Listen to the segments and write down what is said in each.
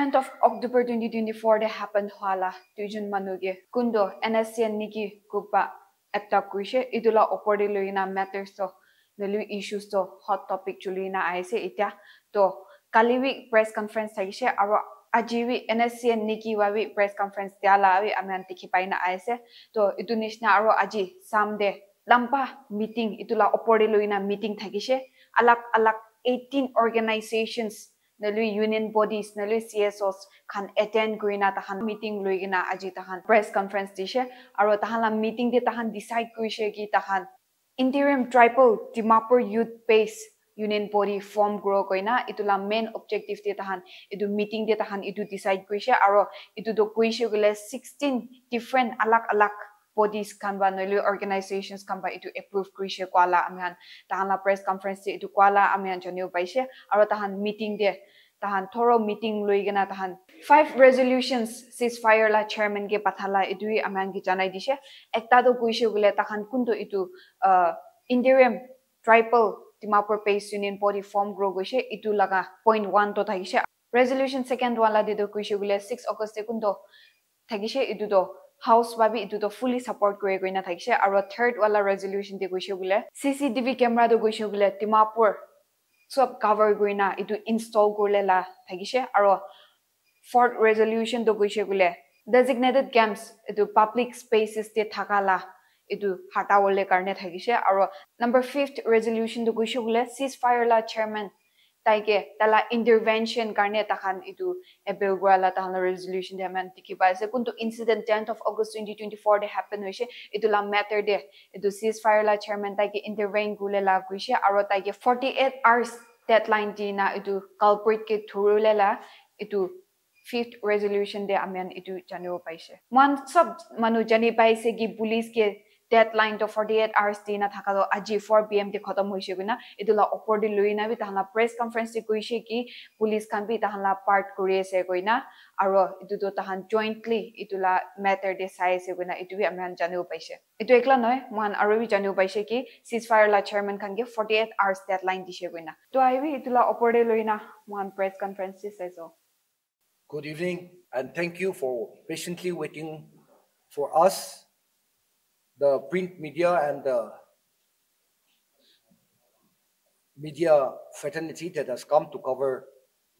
event of October 2024 de happen hala tujun manuge kundo NSCN niki kupa ekta kuise idula opore loina matter so nelu issues so hot topic chulina aise itya to kali week press conference thaise aro ajivi NSCN niki wabi press conference tyala wi amyan tikhi paina aise to idunishna aro aji samde lampa meeting itula opore loina meeting thakise alak alak 18 organizations nalu union bodies nalu CSOs khan attend kurina tahan meeting loigina aji tahan press conference dishe aro tahan la meeting de tahan decide kurise ki tahan interim tribal dimapur youth base union body form grow koina itula main objective de tahan itu meeting de tahan itu decide kurise aro itu do kuise gule 16 different alak alak bodies kan ba noile organizations kan ba itu approve kurise kwala amihan tahan la press conference itu kwala amihan janio paise aro tahan meeting de tahan thorough meeting loi gena tahan five resolutions ceasefire la chairman ke pathala idui aman ki janai dise ekta do kuise gule tahan kunto itu uh, interim tribal dimapur base union body form grow goise itu laga point 1 to thagise resolution second wala de do kuise gule 6 august te kunto thagise itu do housewife এইটোতো fully support কৰি কৰি নাথাকিছে। আৰু third wala resolution দি গৈছে বোলে চি C TV কেমেৰাটো গৈছে বোলে ডিমাপুৰ চব কাভাৰ কৰি না এইটো ইনষ্টল কৰিলে লা থাকিছে। আৰু ফৰ্থ ৰেজলিউশ্যনটো গৈছে বোলে ডেজিগনেটেড গেমছ এইটো পাব্লিক স্পেচেছতে থকা লা এইটো হাতাবলৈ কাৰণে থাকিছে। আৰু নাম্বাৰ ফিফ্থ ৰেজলিউশ্যনটো গৈছে বোলে চিজ ফায়াৰ লা চেয়াৰমেন তাইকে তালা ইণ্টাৰভেনশ্যন কাৰণে তাহান এইটো এপেল কৰালা তাহান ৰেজলিউশ্যন দে আমি দেখি পাইছে কোনটো incident tenth of August twenty twenty four the happen হৈছে এইটো লা মেটাৰ দে এইটো চিজ ফায়াৰ লা চেয়াৰমেন তাইকে ইণ্টাৰভেইন কৰিলে লা গৈছে আৰু তাইকে ফৰ্টি এইট আৱাৰ্ছ ডেডলাইন দি না এইটো কালপ্ৰিটকে ধৰিলে লা এইটো ফিফ্থ ৰেজলিউশ্যন দে আমি এইটো জানিব পাইছে মান চব মানুহ জানি পাইছে কি পুলিচকে ডেডলাইন তো ফৰ্টি এইট আৱাৰ্ছ দি নাথাকা আজি ফ'ৰ পি এম দি খতম হৈছে কিনা এইটো লা ওপৰ দি লৈ নাবি তাহালা প্ৰেছ কনফাৰেঞ্চ দি কৈছে কি পুলিচ খান বি তাহালা পাৰ্ট কৰি আছে কইনা আৰু এইটোতো তাহান জইণ্টলি এইটো লা মেটাৰ দি চাই আছে কইনা এইটো বি আমি জানিব পাইছে এইটো একলা নহয় মান আৰু বি জানিব পাইছে কি চিজ ফায়াৰ লা চেয়াৰমেন খানকে ফৰ্টি এইট আৱাৰ্ছ ডেডলাইন দিছে কইনা তো আহিবি এইটো লা ওপৰ দি লৈ না মান প্ৰেছ কনফাৰেঞ্চ দি চাইছো Good evening, and thank you for patiently waiting for us the print media and the media fraternity that has come to cover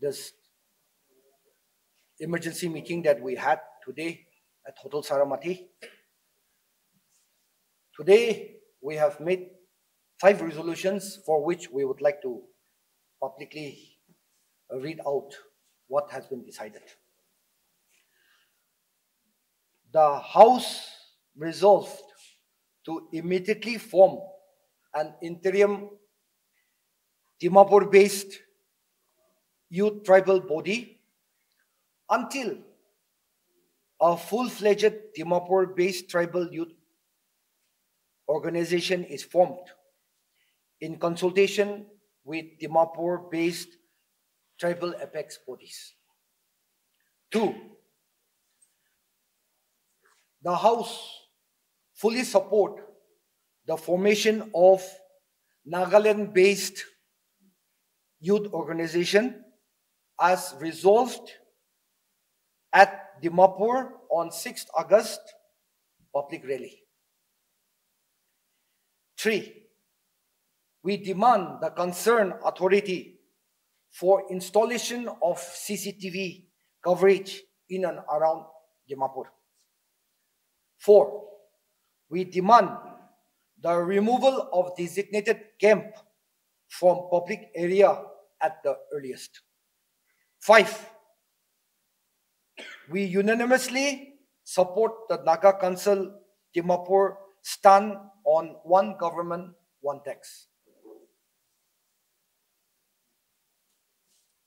this emergency meeting that we had today at Hotel Saramati. Today, we have made five resolutions for which we would like to publicly read out what has been decided. The House resolved to immediately form an interim Dimapur based youth tribal body until a full fledged Dimapur based tribal youth organization is formed in consultation with Dimapur based tribal apex bodies. Two, the House fully support the formation of Nagaland-based youth organization as resolved at Dimapur on 6th August public rally. Three, we demand the concerned authority for installation of CCTV coverage in and around Dimapur. Four, we demand the removal of designated camp from public area at the earliest. Five, we unanimously support the Naga Council Dimapur stand on one government, one tax.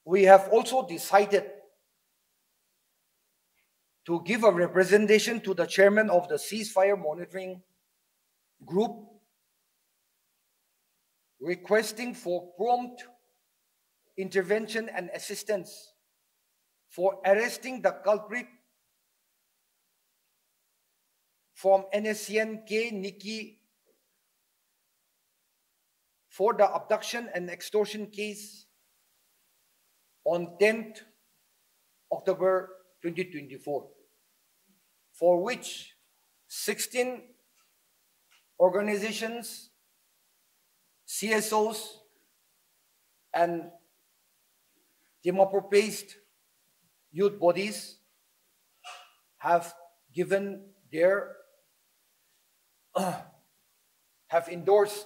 We have also decided to give a representation to the chairman of the ceasefire monitoring group requesting for prompt intervention and assistance for arresting the culprit from NSCN K Nikki for the abduction and extortion case on 10th October 2024, for which 16 organizations, CSOs, and Dimapur-based youth bodies have given their have endorsed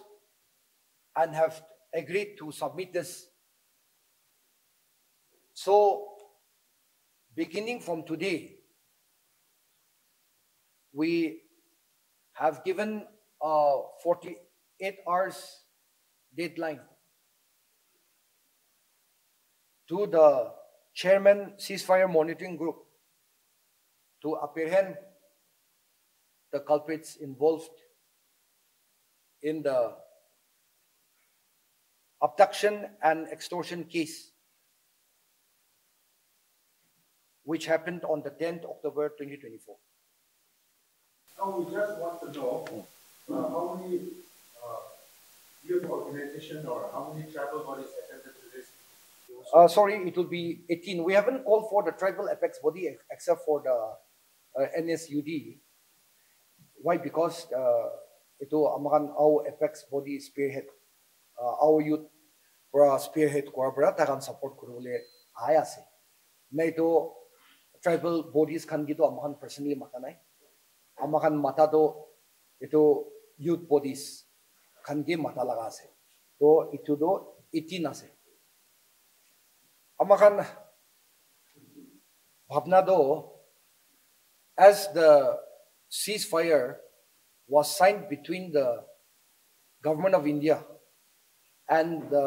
and have agreed to submit this. So, beginning from today, we have given a 48 hours deadline to the chairman ceasefire monitoring group to apprehend the culprits involved in the abduction and extortion case, which happened on the 10th October 2024. Now, we just want to know uh, how many uh, youth organization or how many tribal bodies attended to this? Uh, sorry, it will be 18. We haven't called for the tribal apex body except for the uh, NSUD. Why? Because uh, ito amakan our apex body spearhead uh, our youth ko para takan support ko ule aya se. Na ito tribal bodies Khan की तो अमहान personally माखा ना अमहान माता तो ये तो youth bodies खान की माता लगा से तो इतु तो इतनी ना से अमहान भावना तो as the ceasefire was sign between the government of India and the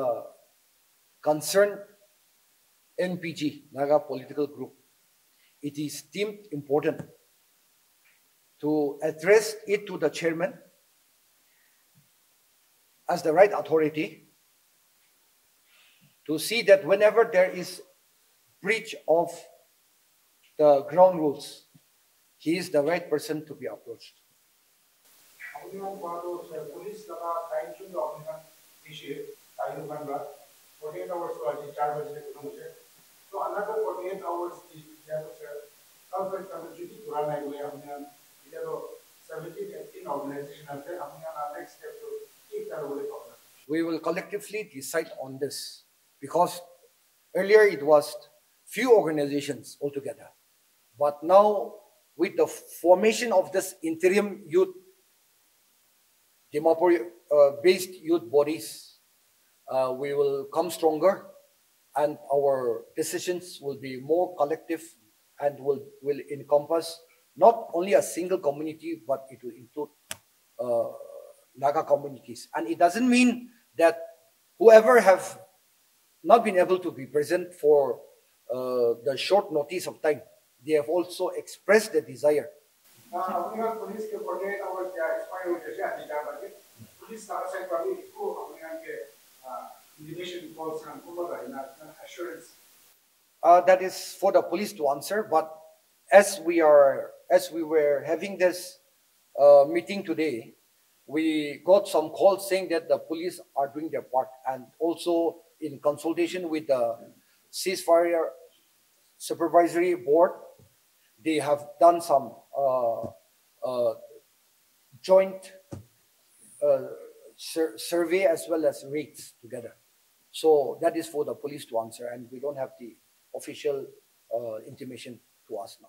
concern M P G Naga political group it is deemed important to address it to the chairman as the right authority to see that whenever there is breach of the ground rules, he is the right person to be approached. Ang bago sa police naka time should ako ng issue tayo man ba 48 hours ko ang charge sa kuno mo so another 48 hours is culprit ang duty pura na iwe ang yan jado 17 18 organization ate ang yan ang next step to keep that we will collectively decide on this because earlier it was few organizations altogether. But now, with the formation of this interim youth, Dimapur uh, based youth bodies, uh, we will come stronger and our decisions will be more collective and will, will encompass not only a single community, but it will include uh, Naga communities. And it doesn't mean that whoever have not been able to be present for uh, the short notice of time, they have also expressed the desire. na ang yan police ke 48 hours ya expire with siya di ka ba police naka sa kami ko ang yan ke invitation calls ang kumbaga na assurance Uh, that is for the police to answer. But as we are, as we were having this uh, meeting today, we got some calls saying that the police are doing their part, and also in consultation with the ceasefire supervisory board, they have done some uh, uh, joint uh, sur- survey as well as rates together. So that is for the police to answer, and we don't have the official uh, intimation to us now.